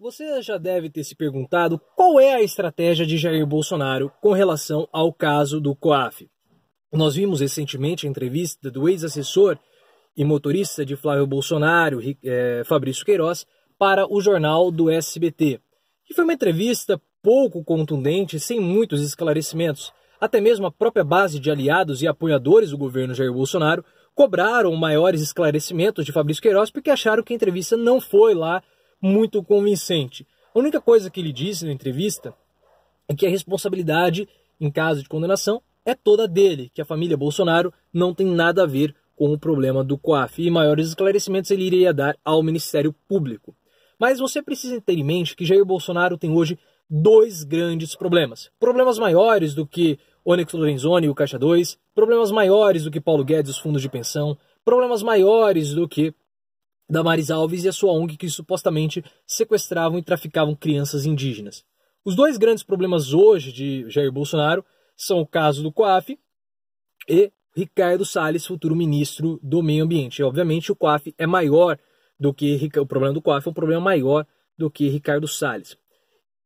Você já deve ter se perguntado qual é a estratégia de Jair Bolsonaro com relação ao caso do COAF. Nós vimos recentemente a entrevista do ex-assessor e motorista de Flávio Bolsonaro, é, Fabrício Queiroz, para o jornal do SBT. E foi uma entrevista pouco contundente, sem muitos esclarecimentos. Até mesmo a própria base de aliados e apoiadores do governo Jair Bolsonaro cobraram maiores esclarecimentos de Fabrício Queiroz porque acharam que a entrevista não foi lá muito convincente. A única coisa que ele disse na entrevista é que a responsabilidade em caso de condenação é toda dele, que a família Bolsonaro não tem nada a ver com o problema do COAF e maiores esclarecimentos ele iria dar ao Ministério Público. Mas você precisa ter em mente que Jair Bolsonaro tem hoje dois grandes problemas. Problemas maiores do que Onyx Lorenzoni e o Caixa 2, problemas maiores do que Paulo Guedes e os fundos de pensão, problemas maiores do que Damares Alves e a sua ONG que supostamente sequestravam e traficavam crianças indígenas. Os dois grandes problemas hoje de Jair Bolsonaro são o caso do COAF e Ricardo Salles, futuro ministro do Meio Ambiente. E, obviamente, o COAF é maior do que o problema do COAF é um problema maior do que Ricardo Salles.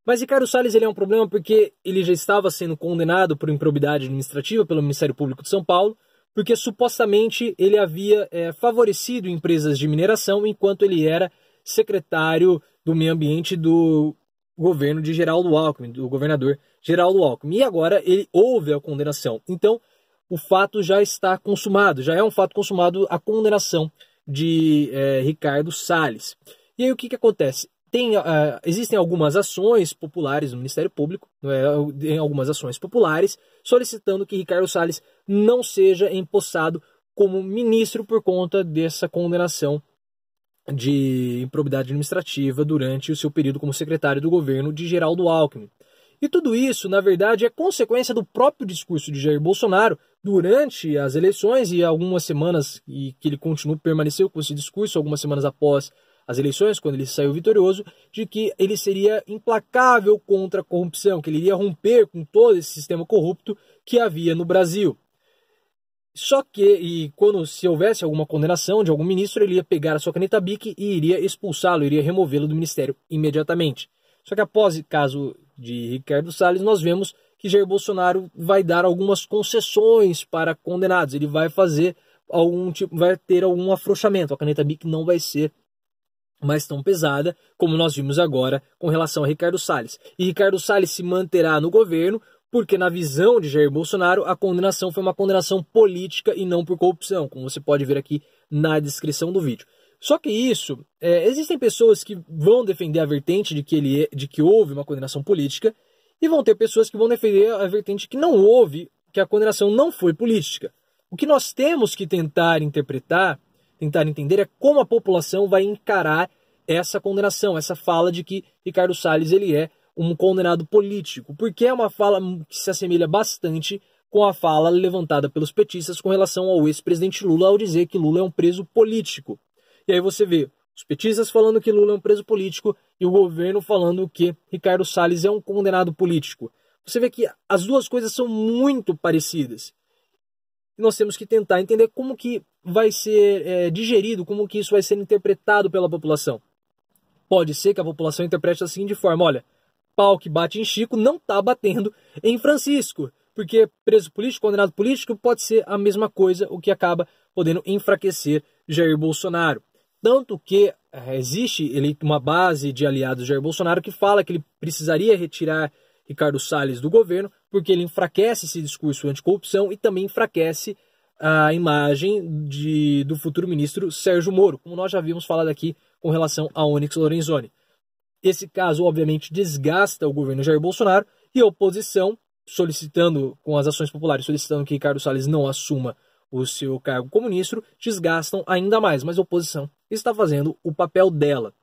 Mas Ricardo Salles ele é um problema porque ele já estava sendo condenado por improbidade administrativa pelo Ministério Público de São Paulo, porque supostamente ele havia é, favorecido empresas de mineração enquanto ele era secretário do Meio Ambiente do governo de Geraldo Alckmin, do governador Geraldo Alckmin. E agora ele houve a condenação. Então, o fato já está consumado, já é um fato consumado a condenação de é, Ricardo Salles. E aí o que, que acontece? Tem, uh, existem algumas ações populares no Ministério Público, é, tem algumas ações populares, solicitando que Ricardo Salles não seja empossado como ministro por conta dessa condenação de improbidade administrativa durante o seu período como secretário do governo de Geraldo Alckmin. E tudo isso, na verdade, é consequência do próprio discurso de Jair Bolsonaro durante as eleições e algumas semanas e que ele continuou permaneceu com esse discurso algumas semanas após as eleições, quando ele saiu vitorioso, de que ele seria implacável contra a corrupção, que ele iria romper com todo esse sistema corrupto que havia no Brasil. Só que, e quando se houvesse alguma condenação de algum ministro, ele ia pegar a sua caneta BIC e iria expulsá-lo, iria removê-lo do ministério imediatamente. Só que após o caso de Ricardo Salles, nós vemos que Jair Bolsonaro vai dar algumas concessões para condenados. Ele vai fazer algum tipo, vai ter algum afrouxamento. A caneta BIC não vai ser mais tão pesada como nós vimos agora com relação a Ricardo Salles. E Ricardo Salles se manterá no governo porque na visão de Jair Bolsonaro a condenação foi uma condenação política e não por corrupção, como você pode ver aqui na descrição do vídeo. Só que isso, é, existem pessoas que vão defender a vertente de que, ele, é, de que houve uma condenação política e vão ter pessoas que vão defender a vertente que não houve, que a condenação não foi política. O que nós temos que tentar interpretar tentar entender é como a população vai encarar essa condenação, essa fala de que Ricardo Salles ele é um condenado político, porque é uma fala que se assemelha bastante com a fala levantada pelos petistas com relação ao ex-presidente Lula ao dizer que Lula é um preso político. E aí você vê os petistas falando que Lula é um preso político e o governo falando que Ricardo Salles é um condenado político. Você vê que as duas coisas são muito parecidas nós temos que tentar entender como que vai ser é, digerido, como que isso vai ser interpretado pela população. Pode ser que a população interprete assim de forma, olha, pau que bate em Chico não está batendo em Francisco, porque preso político, condenado político pode ser a mesma coisa, o que acaba podendo enfraquecer Jair Bolsonaro. Tanto que é, existe ele, uma base de aliados de Jair Bolsonaro que fala que ele precisaria retirar Ricardo Salles do governo, porque ele enfraquece esse discurso anticorrupção e também enfraquece a imagem de, do futuro ministro Sérgio Moro, como nós já havíamos falado aqui com relação a Onyx Lorenzoni. Esse caso, obviamente, desgasta o governo Jair Bolsonaro e a oposição, solicitando, com as ações populares, solicitando que Ricardo Salles não assuma o seu cargo como ministro, desgastam ainda mais. Mas a oposição está fazendo o papel dela.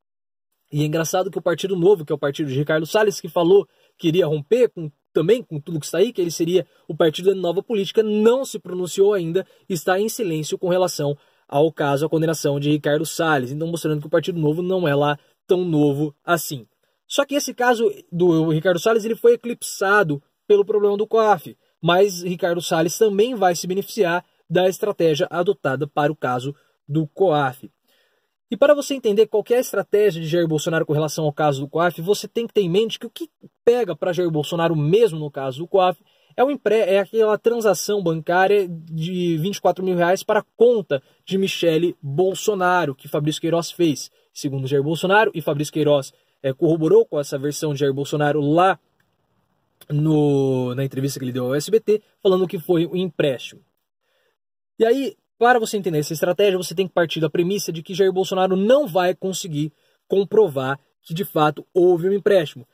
E é engraçado que o Partido Novo, que é o partido de Ricardo Salles, que falou que iria romper com, também com tudo que está aí, que ele seria o partido da nova política, não se pronunciou ainda, está em silêncio com relação ao caso, a condenação de Ricardo Salles. Então, mostrando que o Partido Novo não é lá tão novo assim. Só que esse caso do Ricardo Salles ele foi eclipsado pelo problema do COAF, mas Ricardo Salles também vai se beneficiar da estratégia adotada para o caso do COAF. E para você entender qual é estratégia de Jair Bolsonaro com relação ao caso do COAF, você tem que ter em mente que o que pega para Jair Bolsonaro mesmo no caso do COAF é, um empre... é aquela transação bancária de 24 mil reais para a conta de Michele Bolsonaro, que Fabrício Queiroz fez. Segundo Jair Bolsonaro, e Fabrício Queiroz é, corroborou com essa versão de Jair Bolsonaro lá no... na entrevista que ele deu ao SBT, falando que foi um empréstimo. E aí, para você entender essa estratégia, você tem que partir da premissa de que Jair Bolsonaro não vai conseguir comprovar que de fato houve um empréstimo.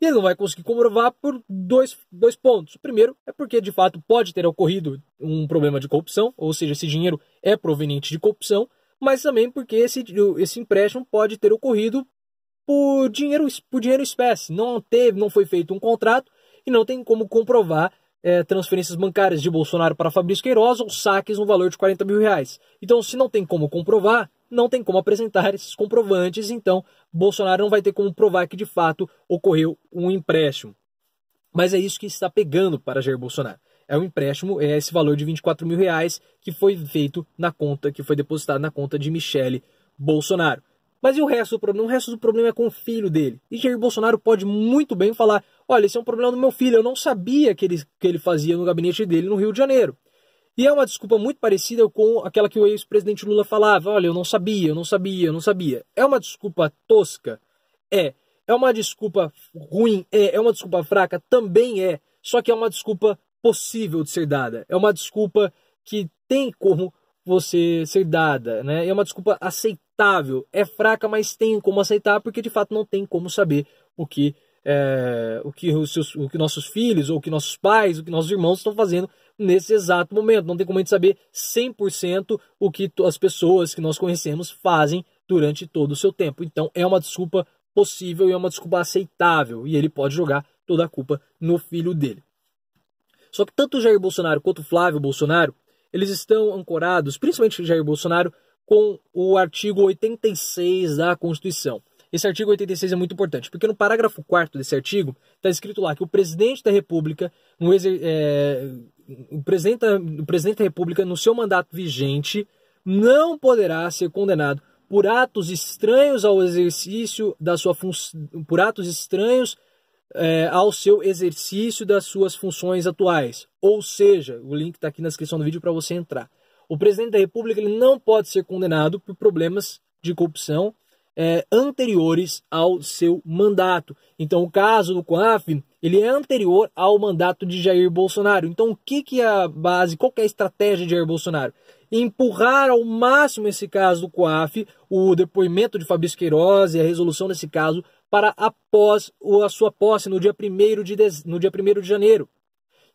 E ele não vai conseguir comprovar por dois, dois pontos. O primeiro é porque de fato pode ter ocorrido um problema de corrupção, ou seja, esse dinheiro é proveniente de corrupção, mas também porque esse, esse empréstimo pode ter ocorrido por dinheiro, por dinheiro espécie. Não teve, não foi feito um contrato e não tem como comprovar é, transferências bancárias de Bolsonaro para Fabrício Queiroz ou saques no valor de 40 mil reais. Então, se não tem como comprovar, não tem como apresentar esses comprovantes, então Bolsonaro não vai ter como provar que de fato ocorreu um empréstimo. Mas é isso que está pegando para Jair Bolsonaro. É um empréstimo, é esse valor de 24 mil reais que foi feito na conta, que foi depositado na conta de Michele Bolsonaro. Mas e o resto do problema? O resto do problema é com o filho dele. E Jair Bolsonaro pode muito bem falar: olha, esse é um problema do meu filho, eu não sabia que ele, que ele fazia no gabinete dele no Rio de Janeiro. E é uma desculpa muito parecida com aquela que o ex-presidente Lula falava: olha, eu não sabia, eu não sabia, eu não sabia. É uma desculpa tosca? É. É uma desculpa ruim? É. É uma desculpa fraca? Também é. Só que é uma desculpa possível de ser dada. É uma desculpa que tem como você ser dada, né? É uma desculpa aceitável. É fraca, mas tem como aceitar, porque de fato não tem como saber o que é, o, que os seus, o que nossos filhos, ou o que nossos pais, o que nossos irmãos estão fazendo nesse exato momento. Não tem como a gente saber 100% o que as pessoas que nós conhecemos fazem durante todo o seu tempo. Então é uma desculpa possível e é uma desculpa aceitável. E ele pode jogar toda a culpa no filho dele. Só que tanto Jair Bolsonaro quanto Flávio Bolsonaro eles estão ancorados, principalmente Jair Bolsonaro, com o artigo 86 da Constituição. Esse artigo 86 é muito importante, porque no parágrafo 4 desse artigo está escrito lá que o presidente da República, no exer, é, o, presidente, o presidente da República, no seu mandato vigente, não poderá ser condenado por atos estranhos ao exercício da sua função, por atos estranhos é, ao seu exercício das suas funções atuais. Ou seja, o link está aqui na descrição do vídeo para você entrar. O presidente da República ele não pode ser condenado por problemas de corrupção é, anteriores ao seu mandato. Então, o caso do COAF ele é anterior ao mandato de Jair Bolsonaro. Então, o que, que é a base, qual é a estratégia de Jair Bolsonaro? Empurrar ao máximo esse caso do COAF, o depoimento de Fabrício Queiroz e a resolução desse caso para após a sua posse no dia 1 de, no dia 1 de janeiro.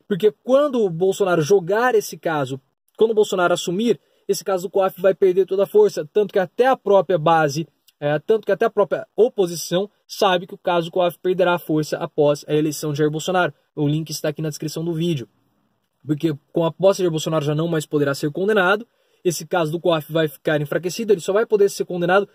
Porque quando o Bolsonaro jogar esse caso, quando o Bolsonaro assumir, esse caso do COAF vai perder toda a força, tanto que até a própria base, é, tanto que até a própria oposição sabe que o caso do COAF perderá a força após a eleição de Jair Bolsonaro. O link está aqui na descrição do vídeo. Porque com a posse de Jair Bolsonaro já não mais poderá ser condenado, esse caso do COAF vai ficar enfraquecido, ele só vai poder ser condenado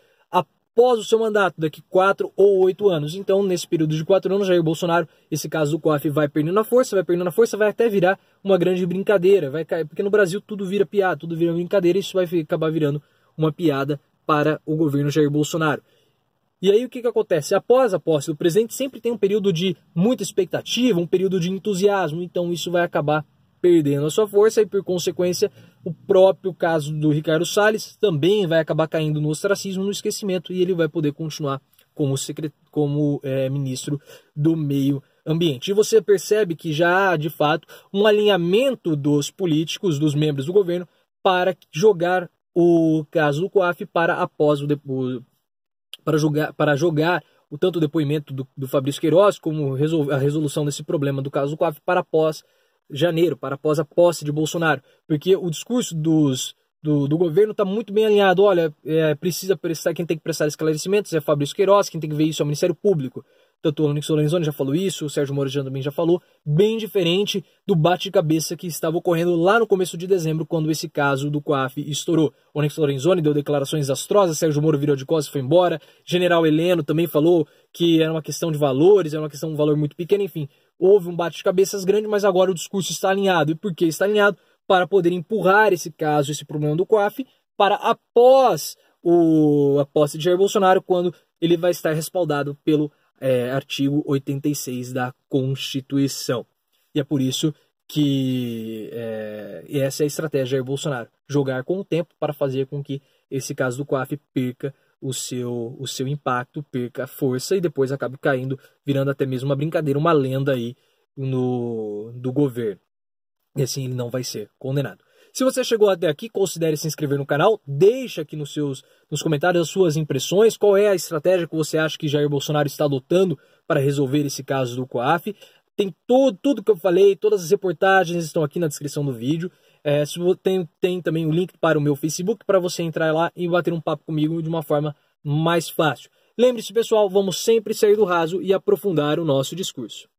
após o seu mandato, daqui quatro ou oito anos. Então, nesse período de quatro anos, Jair Bolsonaro, esse caso do COAF vai perdendo a força, vai perdendo a força, vai até virar uma grande brincadeira. Vai cair, porque no Brasil tudo vira piada, tudo vira brincadeira, e isso vai acabar virando uma piada para o governo Jair Bolsonaro. E aí o que, que acontece? Após a posse do presidente, sempre tem um período de muita expectativa, um período de entusiasmo, então isso vai acabar perdendo a sua força e, por consequência, o próprio caso do Ricardo Salles também vai acabar caindo no ostracismo, no esquecimento, e ele vai poder continuar como, secret... como é, ministro do Meio Ambiente. E você percebe que já há, de fato, um alinhamento dos políticos, dos membros do governo, para jogar o caso do COAF para após o, para jogar, para jogar o tanto o depoimento do, do Fabrício Queiroz como a resolução desse problema do caso do COAF para após janeiro, para após a posse de Bolsonaro, porque o discurso dos, do, do governo está muito bem alinhado. Olha, é, precisa prestar, quem tem que prestar esclarecimentos é Fabrício Queiroz, quem tem que ver isso é o Ministério Público. Tanto o Onyx Lorenzoni já falou isso, o Sérgio Moro também já falou, bem diferente do bate-cabeça que estava ocorrendo lá no começo de dezembro, quando esse caso do COAF estourou. O Onyx Lorenzoni deu declarações desastrosas, Sérgio Moro virou de costas e foi embora, General Heleno também falou que era uma questão de valores, era uma questão de um valor muito pequeno, enfim houve um bate-cabeças grande, mas agora o discurso está alinhado. E por que está alinhado? Para poder empurrar esse caso, esse problema do COAF, para após o, a posse de Jair Bolsonaro quando ele vai estar respaldado pelo é, artigo 86 da Constituição. E é por isso que é, essa é a estratégia Jair Bolsonaro: jogar com o tempo para fazer com que esse caso do COAF perca o seu, o seu impacto, perca a força e depois acabe caindo, virando até mesmo uma brincadeira, uma lenda aí no, do governo. E assim ele não vai ser condenado. Se você chegou até aqui, considere se inscrever no canal, deixa aqui nos seus nos comentários as suas impressões, qual é a estratégia que você acha que Jair Bolsonaro está adotando para resolver esse caso do COAF. Tem todo, tudo que eu falei, todas as reportagens estão aqui na descrição do vídeo. É, tem, tem também o link para o meu Facebook para você entrar lá e bater um papo comigo de uma forma mais fácil. Lembre-se, pessoal, vamos sempre sair do raso e aprofundar o nosso discurso.